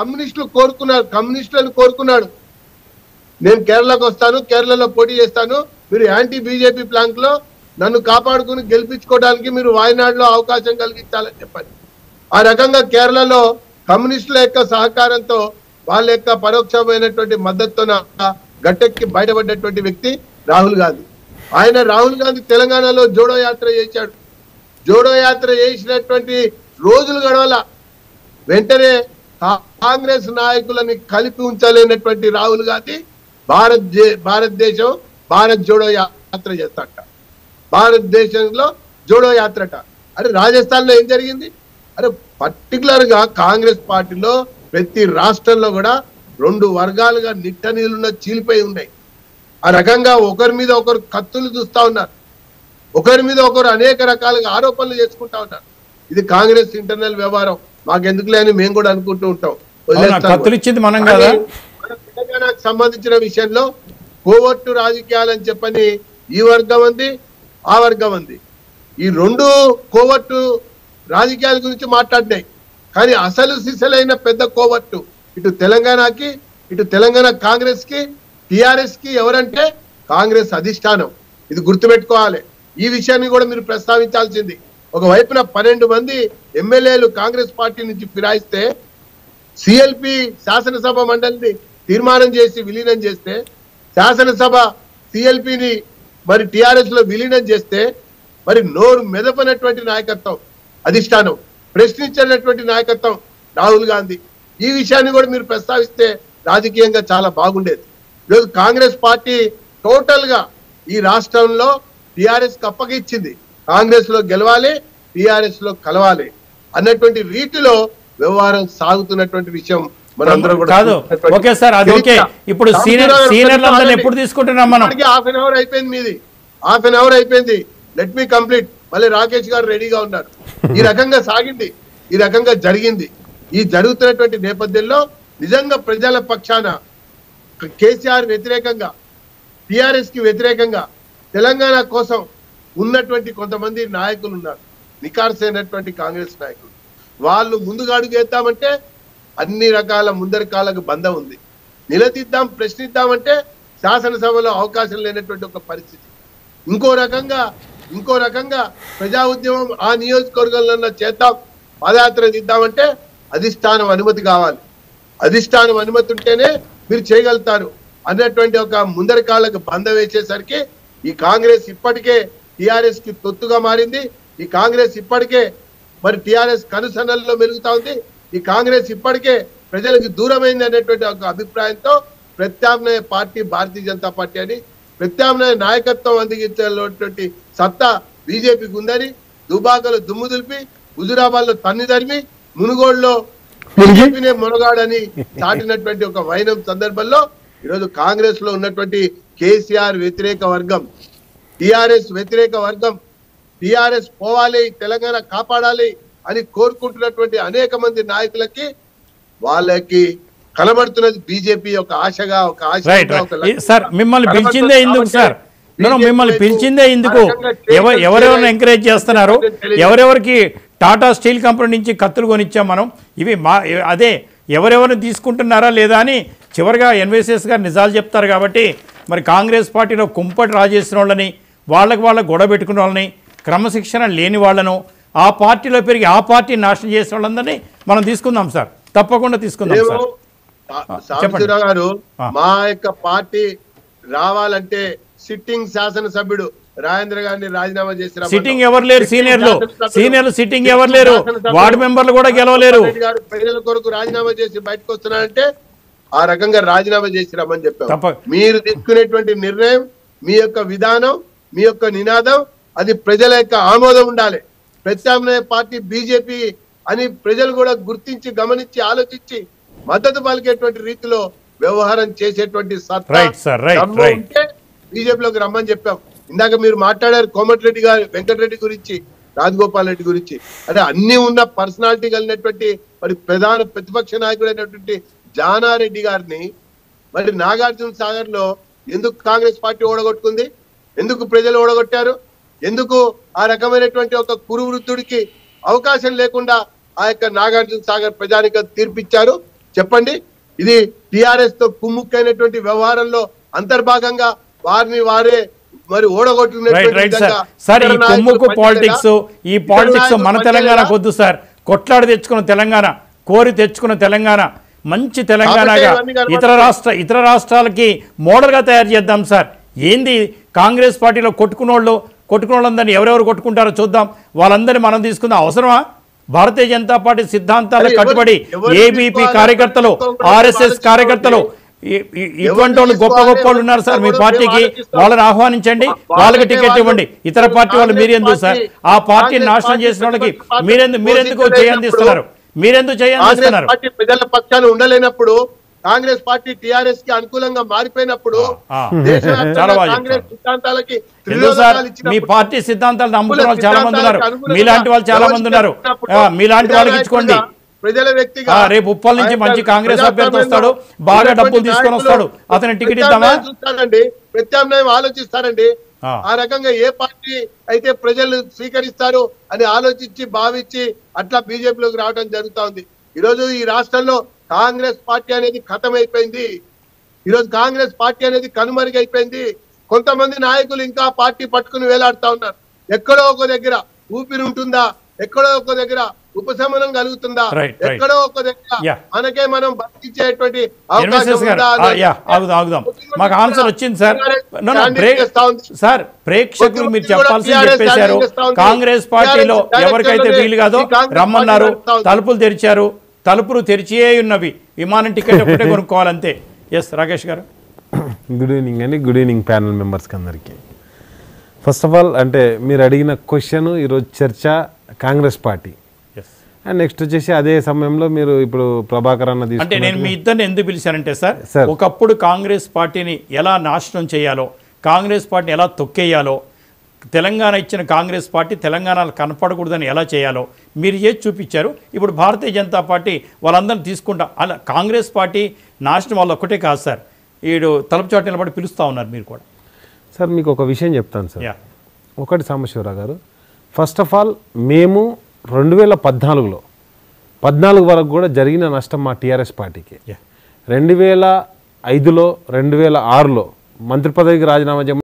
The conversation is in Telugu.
కమ్యూనిస్టులు కోరుకున్నారు కమ్యూనిస్టులను కోరుకున్నాడు. నేను కేరళకు వస్తాను కేరళలో పోటీ చేస్తాను. మీరు యాంటీ బీజేపీ ప్లాంక్లో నన్ను కాపాడుకుని గెలిపించుకోవడానికి మీరు వాయనాడులో అవకాశం కలిగించాలని చెప్పండి. ఆ రకంగా కేరళలో కమ్యూనిస్టుల యొక్క సహకారంతో వాళ్ళ యొక్క పరోక్షమైనటువంటి మద్దతున గట్టెక్కి బయటపడ్డటువంటి వ్యక్తి రాహుల్ గాంధీ. ఆయన రాహుల్ గాంధీ తెలంగాణలో జోడో యాత్ర చేశాడు. జోడో యాత్ర చేసినటువంటి రోజులు గడవల. వెంటనే కాంగ్రెస్ నాయకులని కలిపి ఉంచలేనటువంటి రాహుల్ గాంధీ భారత్ భారతదేశం భారత్ జోడో యాత్ర చేస్తాట భారతదేశంలో జోడో యాత్రట. అరే రాజస్థాన్లో ఏం జరిగింది? అరే పర్టికులర్గా కాంగ్రెస్ పార్టీలో ప్రతి రాష్ట్రంలో కూడా రెండు వర్గాలుగా నిట్ట నీళ్ళున్న చీలిపోయి ఉన్నాయి. ఆ రకంగా ఒకరి మీద ఒకరు కత్తులు చూస్తా ఉన్నారు. ఒకరి మీద ఒకరు అనేక రకాలుగా ఆరోపణలు చేసుకుంటా ఉన్నారు. ఇది కాంగ్రెస్ ఇంటర్నల్ వ్యవహారం. మాకెందుకులే అని మేము కూడా అనుకుంటూ ఉంటాం. మనం కదా? తెలంగాణకు సంబంధించిన విషయంలో కోవర్టు రాజకీయాలని చెప్పని ఈ వర్గం ఉంది ఆ వర్గం ఉంది. ఈ రెండు కోవర్టు రాజకీయాల గురించి మాట్లాడినాయి. కానీ అసలు సిసలైన పెద్ద కోవర్టు ఇటు తెలంగాణకి ఇటు తెలంగాణ కాంగ్రెస్కి టిఆర్ఎస్కి ఎవరంటే కాంగ్రెస్ అధిష్టానం. ఇది గుర్తుపెట్టుకోవాలి. ఈ విషయాన్ని కూడా మీరు ప్రస్తావించాల్సింది. ఒక వైపున పన్నెండు మంది ఎమ్మెల్యేలు కాంగ్రెస్ పార్టీ నుంచి ఫిరాయిస్తే సిఎల్పి శాసనసభ మండలిని తీర్మానం చేసి విలీనం చేస్తే శాసనసభ సిఎల్పిని మరి టిఆర్ఎస్లో విలీనం చేస్తే మరి నోరు మెదపనటువంటి నాయకత్వం అధిష్టానం ప్రశ్నించినటువంటి నాయకత్వం రాహుల్ గాంధీ. ఈ విషయాన్ని కూడా మీరు ప్రస్తావిస్తే రాజకీయంగా చాలా బాగుండేది. ఈరోజు కాంగ్రెస్ పార్టీ టోటల్గా ఈ రాష్ట్రంలో టిఆర్ఎస్కి అప్పగిచ్చింది కాంగ్రెస్లో గెలవాలి టిఆర్ఎస్లో కలవాలి అన్నటువంటి రీతిలో వ్యవహారం సాగుతున్నటువంటి విషయం మనందరం కూడా కాదు. ఓకే సార్ అది ఓకే. ఇప్పుడు సీనియర్. ఎప్పుడు తీసుకుంటున్నాం మనం? హాఫ్ అన్ అవర్ అయిపోయింది మీది. హాఫ్ అన్ అవర్ అయిపోయింది. లెట్ మీ కంప్లీట్ మళ్ళీ రాకేష్ గారు రెడీగా ఉన్నారు. ఈ రకంగా సాగింది. ఈ రకంగా జరిగింది. ఈ జరుగుతున్నటువంటి నేపథ్యంలో నిజంగా ప్రజల పక్షాన కేసీఆర్ వ్యతిరేకంగా టిఆర్ఎస్కి వ్యతిరేకంగా తెలంగాణ కోసం ఉన్నటువంటి కొంతమంది నాయకులు ఉన్నారు. నికార్సైనటువంటి కాంగ్రెస్ నాయకులు. వాళ్ళు ముందుగా అడుగేద్దామంటే అన్ని రకాల ముందరికాలకు బంధం ఉంది. నిలదీద్దాం ప్రశ్నిద్దామంటే శాసనసభలో అవకాశం లేనటువంటి ఒక పరిస్థితి. ఇంకో రకంగా ఇంకో రకంగా ప్రజా ఉద్యమం ఆ నియోజకవర్గంలో చేద్దాం పాదయాత్ర దిద్దామంటే అధిష్టానం అనుమతి కావాలి. అధిష్టానం అనుమతి ఉంటేనే మీరు చేయగలుగుతారు అన్నటువంటి ఒక ముందరకాలకు బంధం వేసేసరికి ఈ కాంగ్రెస్ ఇప్పటికే టిఆర్ఎస్కి తొత్తుగా మారింది. ఈ కాంగ్రెస్ ఇప్పటికే మరి టిఆర్ఎస్ కనుసన్నల్లో మెలుగుతా ఉంది. ఈ కాంగ్రెస్ ఇప్పటికే ప్రజలకు దూరమైంది అనేటువంటి ఒక అభిప్రాయంతో ప్రత్యామ్నాయ పార్టీ భారతీయ జనతా పార్టీ అని ప్రత్యామ్నాయ నాయకత్వం అందించేటువంటి సత్తా బీజేపీకి ఉందని దుబాకలో దుమ్ము దులిపి హుజురాబాద్లో తన్ని తరిమి మునుగోడులో బీజేపీనే మునగాడని చాటినటువంటి ఒక వైనం సందర్భంలో ఈరోజు కాంగ్రెస్లో ఉన్నటువంటి కేసీఆర్ వ్యతిరేక వర్గం టిఆర్ఎస్ వ్యతిరేక వర్గం టిఆర్ఎస్ పోవాలి తెలంగాణ కాపాడాలి అని కోరుకుంటున్నటువంటి అనేక మంది నాయకులకి వాళ్ళకి కనబడుతున్నది బీజేపీ ఒక ఆశగా ఒక రైట్ సార్ మిమ్మల్ని పిలిచిందే ఎందుకు సార్? మిమ్మల్ని పిలిచిందే ఎందుకు? ఎవ ఎవరెవరిని ఎంకరేజ్ చేస్తున్నారు? ఎవరెవరికి టాటా స్టీల్ కంపెనీ నుంచి కత్తులు కొనిచ్చాం మనం? ఇవి మా అదే ఎవరెవరిని తీసుకుంటున్నారా లేదా అని చివరిగా ఎన్వైసీఎస్ గారు నిజాలు చెప్తారు కాబట్టి మరి కాంగ్రెస్ పార్టీలో కుంపటి రాజేసిన వాళ్ళని వాళ్ళకి వాళ్ళకి గొడవ పెట్టుకున్న వాళ్ళని క్రమశిక్షణ లేని వాళ్ళను ఆ పార్టీలో పెరిగి ఆ పార్టీ నాశనం చేసిన వాళ్ళందరినీ మనం తీసుకుందాం సార్. తప్పకుండా తీసుకుందాం సార్. సాంబశివరావు గారు. మా యొక్క పార్టీ రావాలంటే సిట్టింగ్ శాసనసభ్యుడు రాజేంద్ర గారిని రాజీనామా చేసి రమ్మన్నాం. సిట్టింగ్ ఎవరు లేరు? సీనియర్లు. సీనియర్లు సిట్టింగ్ ఎవరు లేరు? వార్డు మెంబర్లు కూడా గెలవలేరు. ప్రజల కొరకు రాజీనామా చేసి బయటకు వస్తున్నారంటే ఆ రకంగా రాజీనామా చేసి రమ్మని చెప్పాం. తప్ప- మీరు తీసుకునేటువంటి నిర్ణయం మీ యొక్క విధానం మీ యొక్క నినాదం అది ప్రజల యొక్క ఆమోదం ఉండాలి. ప్రత్యామ్నాయ పార్టీ బీజేపీ అని ప్రజలు కూడా గుర్తించి గమనించి ఆలోచించి మద్దతు పలికేటువంటి రీతిలో వ్యవహారం చేసేటువంటి. ఉంటే బీజేపీలోకి రమ్మని చెప్పాం. ఇందాక మీరు మాట్లాడారు కోమటిరెడ్డి గారు వెంకటరెడ్డి గురించి రాజగోపాల్ రెడ్డి గురించి. అంటే అన్ని ఉన్న పర్సనాలిటీ కలిగినటువంటి మరి ప్రధాన ప్రతిపక్ష నాయకుడైనటువంటి జానారెడ్డి గారిని మరి నాగార్జున సాగర్లో ఎందుకు కాంగ్రెస్ పార్టీ ఓడగొట్టుకుంది? ఎందుకు ప్రజలు ఓడగొట్టారు ఎందుకు ఆ రకమైనటువంటి ఒక కురు వృద్ధుడికి అవకాశం లేకుండా ఆ యొక్క నాగార్జున సాగర్ ప్రజానిక తీర్పిచ్చారు చెప్పండి ఇది టిఆర్ఎస్తో కుమ్ముక్కైనటువంటి వ్యవహారంలో అంతర్భాగంగా వారిని వారే మరి సార్ ఈ కొమ్ముకు? పాలిటిక్స్ ఈ పాలిటిక్స్ మన? తెలంగాణకు వద్దు సార్ కొట్లాడి తెచ్చుకున్న తెలంగాణ కోరి తెచ్చుకున్న తెలంగాణ మంచి తెలంగాణగా. ఇతర రాష్ట్ర ఇతర రాష్ట్రాలకి మోడల్గా తయారు చేద్దాం సార్ ఏంది కాంగ్రెస్ పార్టీలో కొట్టుకున్నోళ్ళు కొట్టుకున్నోళ్ళందరినీ ఎవరెవరు కొట్టుకుంటారో చూద్దాం. వాళ్ళందరినీ మనం తీసుకుందాం. అవసరమా? భారతీయ జనతా పార్టీ సిద్ధాంతాలకు కట్టుబడి ఏబీపీ? కార్యకర్తలు ఆర్ఎస్ఎస్. కార్యకర్తలు ఇటువంటి వాళ్ళు గొప్ప? గొప్ప వాళ్ళు ఉన్నారు సార్. మీ పార్టీకి? వాళ్ళని ఆహ్వానించండి. వాళ్ళకి టికెట్ వాళ్ళు- ఇవ్వండి. ఇతర పార్టీ వాళ్ళు మీరెందుకు సార్? ఆ పార్టీని నాశనం చేసిన వాళ్ళకి మీరెందుకు మీరెందుకు చేయందిస్తున్నారు మీరెందుకు చేయందిస్తున్నారు పార్టీ ప్రజల పక్షాన ఉండలేనప్పుడు కాంగ్రెస్ పార్టీ టిఆర్ఎస్కి అనుకూలంగా మారిపోయినప్పుడు కాంగ్రెస్. సిద్ధాంతాలకి మీ పార్టీ సిద్ధాంతాలు నమ్ముతున్న వాళ్ళు చాలా మంది ఉన్నారు. మీలాంటి వాళ్ళు చాలా మంది ఉన్నారు. మీలాంటి వాళ్ళకి ఇచ్చుకోండి. ప్రజల వ్యక్తిగా రేపు ఉప్పల్ నుంచి మంచి కాంగ్రెస్ అభ్యర్థి వస్తాడు, బాగా డబ్బులు తీసుకొని వస్తాడు. అతనికి టికెట్ ఇద్దామా? ప్రత్యామ్నాయం చూస్తారండి. ప్రత్యామ్నాయం ఆలోచిస్తారండి. ఆ. ఆ రకంగా ఏ పార్టీ అయితే ప్రజలు స్వీకరిస్తారు అని ఆలోచించి భావించి అట్లా బీజేపీలోకి రావడం జరుగుతా ఉంది. ఈరోజు ఈ రాష్ట్రంలో కాంగ్రెస్ పార్టీ అనేది ఖతమైపోయింది. ఈరోజు కాంగ్రెస్ పార్టీ అనేది కనుమరుగైపోయింది. కొంతమంది నాయకులు ఇంకా పార్టీ పట్టుకుని వేలాడుతా ఉన్నారు. ఎక్కడో ఒక దగ్గర ఊపిరి ఉంటుందా? ఎక్కడో ఒక దగ్గర ఉపశమనం కలుగుతుందా. ఎక్కడో ఒక దగ్గర. మనకే మనం బతికించేటువంటి అవకాశం మాకు ఆన్సర్ వచ్చింది సార్ సార్ ప్రేక్షకులు మీరు చెప్పేశారు. కాంగ్రెస్ పార్టీలో ఎవరికైతే వీలు కాదో రమ్మన్నారు. తలుపులు తెరిచారు. తలుపులు తెరిచే ఉన్నవి విమానం టికెట్ ఒకటే కొనుక్కోవాలంతే. Yes Rakesh garu. Good evening అండి. గుడ్ ఈవినింగ్ ప్యానల్ మెంబర్స్కి అందరికీ. ఫస్ట్ ఆఫ్ ఆల్ అంటే మీరు అడిగిన క్వశ్చన్ ఈరోజు చర్చ కాంగ్రెస్ పార్టీ. అండ్ నెక్స్ట్ వచ్చేసి అదే సమయంలో మీరు ఇప్పుడు ప్రభాకర్ అన్న అంటే నేను మీ ఇద్దరిని ఎందుకు పిలిచానంటే సార్ సార్. ఒకప్పుడు కాంగ్రెస్ పార్టీని ఎలా నాశనం చేయాలో కాంగ్రెస్ పార్టీని ఎలా తొక్కేయాలో తెలంగాణ ఇచ్చిన కాంగ్రెస్ పార్టీ తెలంగాణలో కనపడకూడదని ఎలా చేయాలో మీరు చేసి చూపించారు? ఇప్పుడు భారతీయ జనతా పార్టీ వాళ్ళందరిని తీసుకుంటా అలా కాంగ్రెస్ పార్టీ నాశనం వాళ్ళు ఒక్కటే కాదు సార్. వీడు తలుపు చాటు నిలబడి పిలుస్తూ ఉన్నారు మీరు కూడా. సార్ మీకు ఒక విషయం చెప్తాను సార్. యా ఒకటి సాంబశివరావు గారు ఫస్ట్ ఆఫ్ ఆల్ మేము రెండు వేల పద్నాలుగులో పద్నాలుగు వరకు కూడా జరిగిన నష్టం మా టీఆర్ఎస్ పార్టీకి. రెండు వేల ఐదులో రెండు వేల ఆరులో మంత్రి పదవికి రాజీనామా